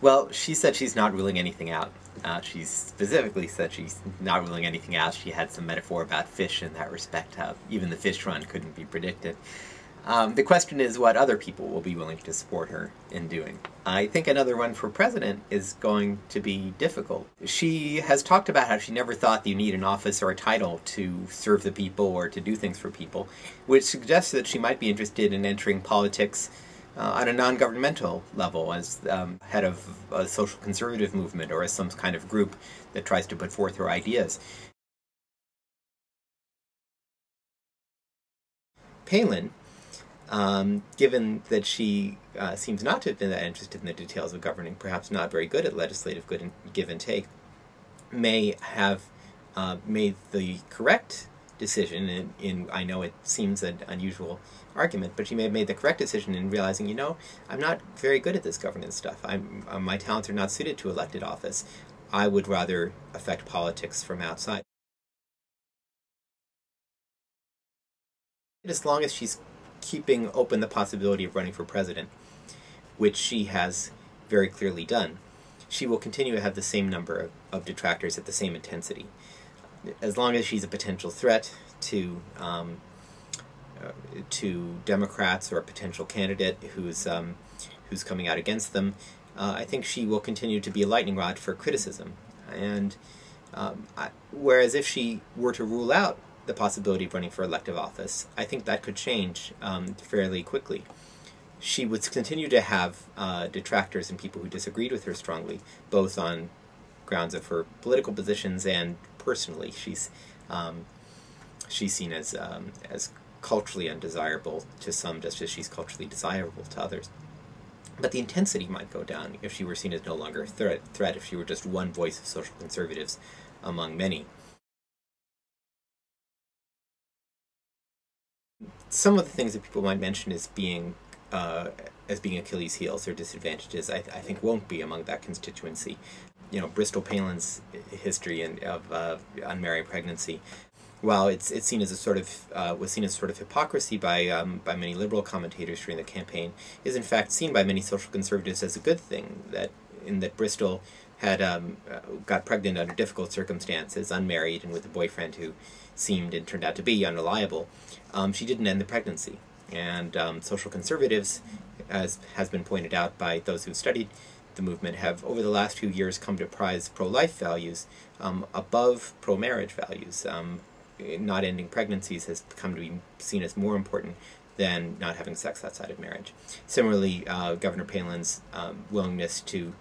Well, she said she's not ruling anything out. Uh, she specifically said she's not ruling anything out. She had some metaphor about fish in that respect, how even the fish run couldn't be predicted. Um, the question is what other people will be willing to support her in doing. I think another run for president is going to be difficult. She has talked about how she never thought you need an office or a title to serve the people or to do things for people, which suggests that she might be interested in entering politics uh, on a non-governmental level as um, head of a social conservative movement or as some kind of group that tries to put forth her ideas. Palin um, given that she uh, seems not to have been that interested in the details of governing, perhaps not very good at legislative good and give and take, may have uh, made the correct decision. In, in I know it seems an unusual argument, but she may have made the correct decision in realizing, you know, I'm not very good at this governance stuff. I'm uh, my talents are not suited to elected office. I would rather affect politics from outside. As long as she's keeping open the possibility of running for president, which she has very clearly done, she will continue to have the same number of, of detractors at the same intensity. As long as she's a potential threat to um, uh, to Democrats or a potential candidate who's um, who's coming out against them, uh, I think she will continue to be a lightning rod for criticism. And um, I, whereas if she were to rule out the possibility of running for elective office, I think that could change um, fairly quickly. She would continue to have uh, detractors and people who disagreed with her strongly, both on grounds of her political positions and personally. She's um, she's seen as um, as culturally undesirable to some, just as she's culturally desirable to others. But the intensity might go down if she were seen as no longer a threat, threat if she were just one voice of social conservatives among many. some of the things that people might mention as being uh, as being Achilles' heels or disadvantages, I, I, think won't be among that constituency. You know, Bristol Palin's history and of uh, unmarried pregnancy, while it's it's seen as a sort of uh, was seen as sort of hypocrisy by um, by many liberal commentators during the campaign, is in fact seen by many social conservatives as a good thing. That in that Bristol had um, uh, got pregnant under difficult circumstances, unmarried, and with a boyfriend who seemed and turned out to be unreliable um, she didn't end the pregnancy. And um, social conservatives, as has been pointed out by those who've studied the movement, have over the last few years come to prize pro-life values um, above pro-marriage values. Um, not ending pregnancies has come to be seen as more important than not having sex outside of marriage. Similarly, uh, Governor Palin's um, willingness to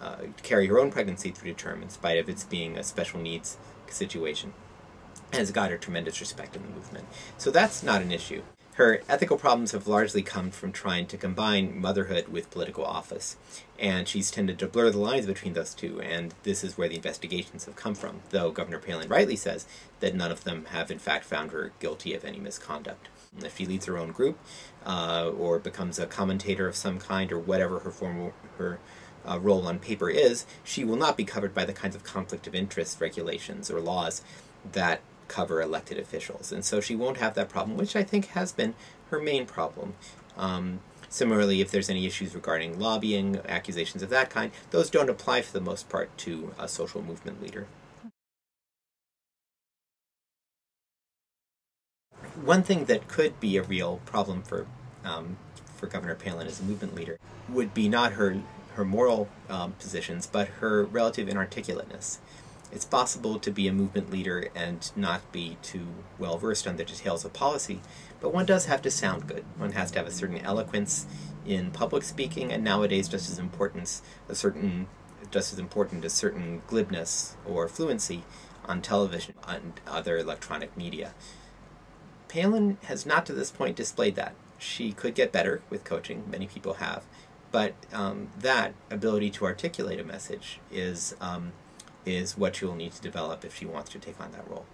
uh, carry her own pregnancy through to term, in spite of its being a special needs situation has got her tremendous respect in the movement. So that's not an issue. Her ethical problems have largely come from trying to combine motherhood with political office, and she's tended to blur the lines between those two, and this is where the investigations have come from, though Governor Palin rightly says that none of them have in fact found her guilty of any misconduct. If she leads her own group, uh, or becomes a commentator of some kind, or whatever her formal, her uh, role on paper is, she will not be covered by the kinds of conflict of interest regulations or laws that cover elected officials. And so she won't have that problem, which I think has been her main problem. Um, similarly, if there's any issues regarding lobbying, accusations of that kind, those don't apply for the most part to a social movement leader. One thing that could be a real problem for um, for Governor Palin as a movement leader would be not her her moral um, positions, but her relative inarticulateness. It's possible to be a movement leader and not be too well versed on the details of policy, but one does have to sound good. One has to have a certain eloquence in public speaking, and nowadays just as important a certain just as important a certain glibness or fluency on television and other electronic media. Palin has not to this point displayed that. She could get better with coaching, many people have, but um, that ability to articulate a message is um, is what she will need to develop if she wants to take on that role.